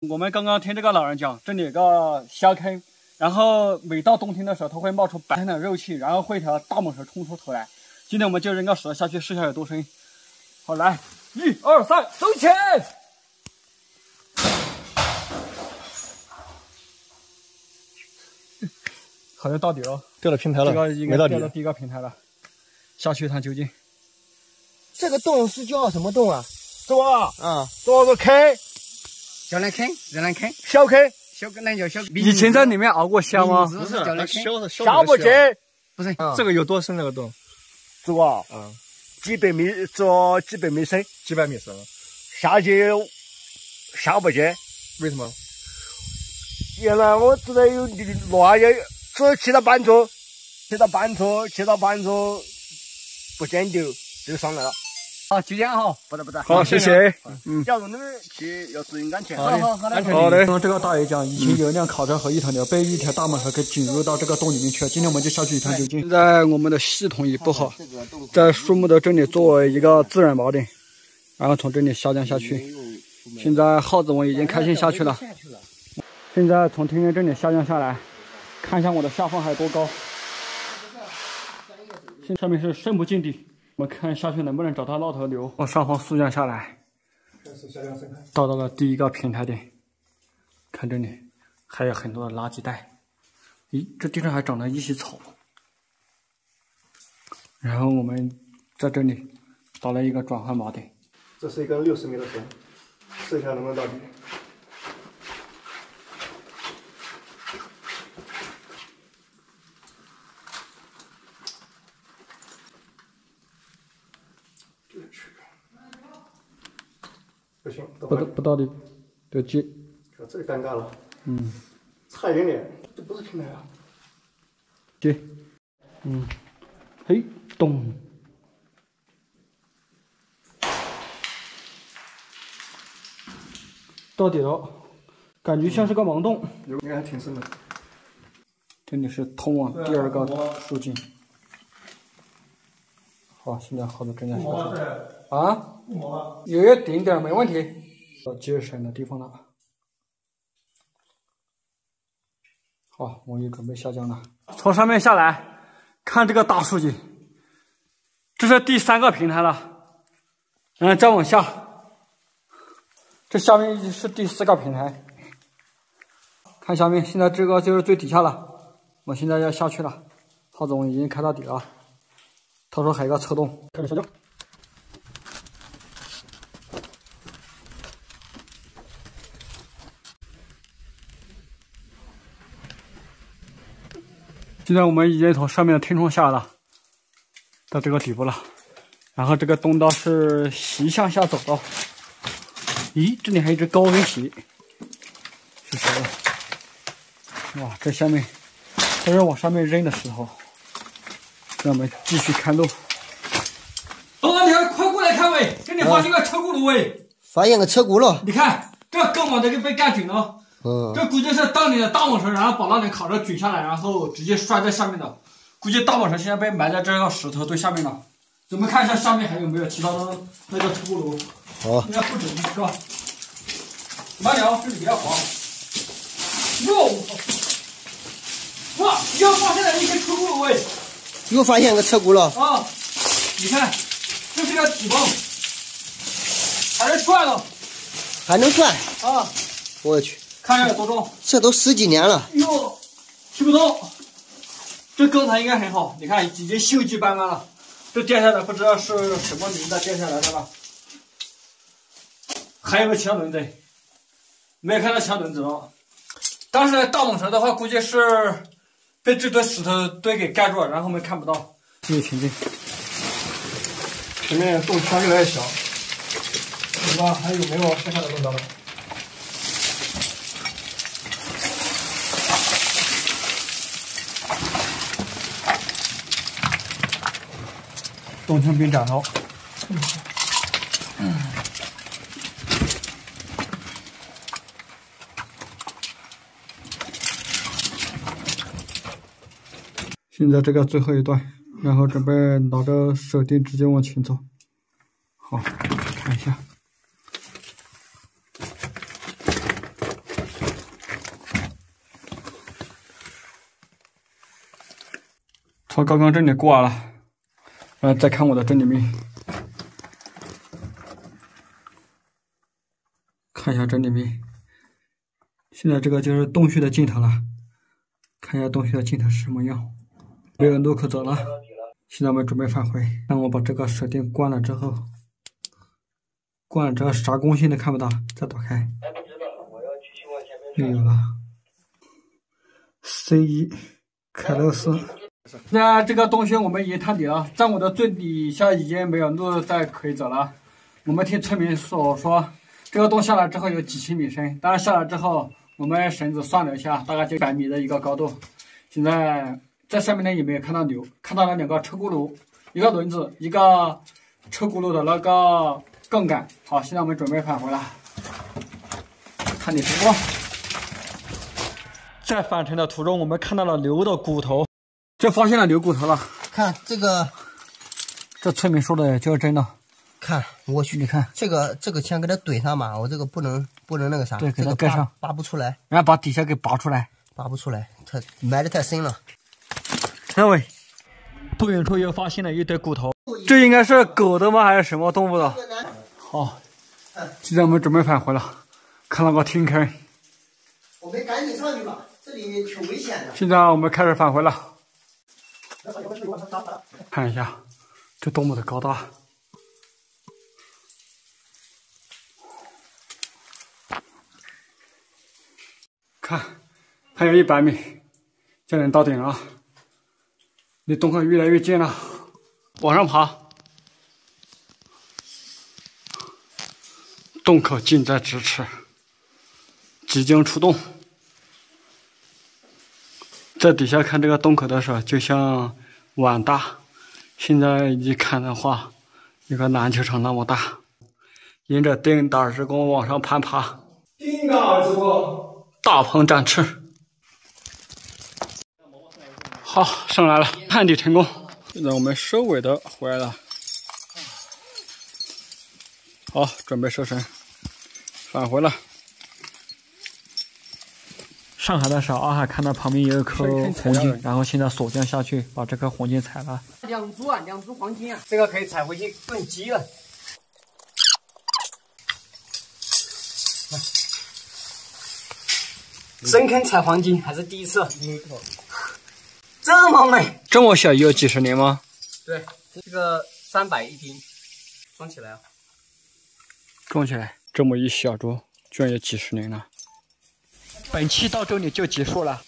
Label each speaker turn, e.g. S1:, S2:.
S1: 我们刚刚听这个老人讲，这里有个小坑，然后每到冬天的时候，它会冒出白色的肉气，然后会一条大蟒蛇冲出头来。今天我们就扔个石头下去试一下有多深。好，来，一二三，走起！好像到底了，
S2: 掉到平台了，
S1: 这个应该
S2: 没到底。
S1: 掉到第一个平台了，下去一探究竟。
S3: 这个洞是叫什么洞啊？
S2: 是吧？
S3: 啊，
S2: 多少个坑？
S3: 小蓝坑，小蓝坑，
S2: 小坑？
S3: 小那叫小。
S1: 以前在里面熬过虾吗？
S3: 不是坑，
S2: 下不去。
S3: 不是，
S2: 这个有多深？那个洞？
S4: 是吧？
S2: 嗯，
S4: 几百米，这几百米深，
S2: 几百米深。
S4: 下去下不去，
S2: 为什么？
S4: 原来我只得有乱也，只骑到半途，骑到半途，骑到半途不坚丢就上来了。
S3: 好，就这样哈，
S4: 不得不得。
S1: 好，谢谢。
S4: 嗯，假如那边去要注意安全。
S3: 好好好的，
S1: 好的。这个大爷讲，以前有一辆卡车和一头牛被一条大蟒蛇给卷入到这个洞里面去了。今天我们就下去一探究竟。现在我们的。系统也不好，在树木的。这里作为一个自然锚点，然后从这里下降下去。现在耗子我已经开心下去了。现在从天边这里下降下来，看一下我的。下方还有多高。现上面是深不见底。我们看下去能不能找到那头牛。往上方速降下来，到达了第一个平台点。看这里还有很多的垃圾袋。咦，这地上还长了一些草。然后我们在这里找了一个转换锚点。
S2: 这是一根六十米的绳，试一下能不能到底。不行，
S1: 不到不到底，得接。
S2: 这个尴尬了。
S1: 嗯。
S2: 差一点点，这不是平台啊。
S1: 接。嗯。嘿，咚。到底了，感觉像是个盲洞。
S2: 应该还挺深的。
S1: 这里是通往第二个竖井。好，现在耗子正在下去。啊？有一点点没问题。到接绳的地方了。好，我也准备下降了。从上面下来，看这个大数据，这是第三个平台了。嗯，再往下，这下面是第四个平台。看下面，现在这个就是最底下了。我现在要下去了。浩总已经开到底了。他说还有个车洞，开始下降。现在我们已经从上面的天窗下来了，到这个底部了。然后这个洞道是斜向下走的。咦，这里还有一只高跟鞋，是谁的？哇，这下面都是往上面扔的石头。让我们继续看路。东哥，你快过来看喂，这里发现个车轱辘喂。
S3: 发现个车轱辘。
S1: 你看，这钢网这个被干紧了。
S3: 嗯。
S1: 这估计是当年的大蟒蛇，然后把那里卡车卷下来，然后直接摔在下面的。估计大蟒蛇现在被埋在这个石头最下面了。咱们看一下下面还有没有其他的那个车轱辘。
S3: 好。
S1: 应该不止一个。慢点啊，这里别滑。哟，我操！哇，又发现了一些车轱辘喂。
S3: 又发现个车轱辘
S1: 啊！你看，这是个体泵，还能转了，
S3: 还能转
S1: 啊！
S3: 我去，
S1: 看一下有多重，
S3: 这都十几年了。
S1: 哟，提不动。这钢材应该很好，你看已经锈迹斑斑了。这掉下来不知道是什么名字掉下来的了。还有个其他轮子，没有看到其他轮子了。当时大蟒蛇的话，估计是。被这堆石头堆给盖住了，然后我们看不到。继续前进，
S2: 前面洞圈越来越小，不知道还有没有剩下的洞道了。
S1: 洞庭边站好，现在这个最后一段，然后准备拿着手电直接往前走，好看一下，从刚刚这里过来了。然后再看我的这里面，看一下这里面。现在这个就是洞穴的尽头了，看一下洞穴的尽头是什么样。没有路可走了，现在我们准备返回。让我把这个水电关了之后，关了之后啥光线都看不到，再打开，又有了。C 一凯乐斯。那这个洞穴我们已经探底了，在我的最底下已经没有路再可以走了。我们听村民所说，这个洞下来之后有几千米深，但是下来之后。我们绳子算了一下，大概就一百米的一个高度。现在在上面呢也没有看到牛，看到了两个车轱辘，一个轮子，一个车轱辘的那个杠杆。好，现在我们准备返回了。看你成功。在返程的途中，我们看到了牛的骨头，这发现了牛骨头了。
S3: 看这个，
S1: 这村民说的就是真的。
S3: 看，我去，
S1: 你看
S3: 这个这个先给它怼上嘛，我这个不能不能那个啥，
S1: 对，给
S3: 它
S1: 盖上，
S3: 拔不出来，
S1: 然后把底下给拔出来，
S3: 拔不出来，它埋的太深了。
S1: 那位，不远处又发现了一堆骨头，这应该是狗的吗？还是什么动物的？好，现在我们准备返回了，看到个天坑，
S3: 我们赶紧上去吧，这里挺危险的。
S1: 现在我们开始返回了，看一下，这多么的高大。看，还有一百米就能到顶了，离洞口越来越近了，往上爬，洞口近在咫尺，即将出洞。在底下看这个洞口的时候，就像碗大，现在一看的话，一个篮球场那么大。沿着丁达尔之宫往上攀爬，
S2: 丁达尔之宫。
S1: 大鹏展翅，好上来了，探底成功。现在我们收尾的回来了，好准备收绳，返回了。上海的时候，阿海看到旁边有一颗黄金，然后现在锁匠下去把这颗黄金采了。
S4: 两株啊，两株黄金啊，这个可以采回去炖鸡了。深坑采黄金还是第一次，这么美，
S1: 这么小也有几十年吗？
S4: 对，这个三百一斤，装起来啊，
S1: 装起来，这么一小株，居然有几十年了。本期到这里就结束了。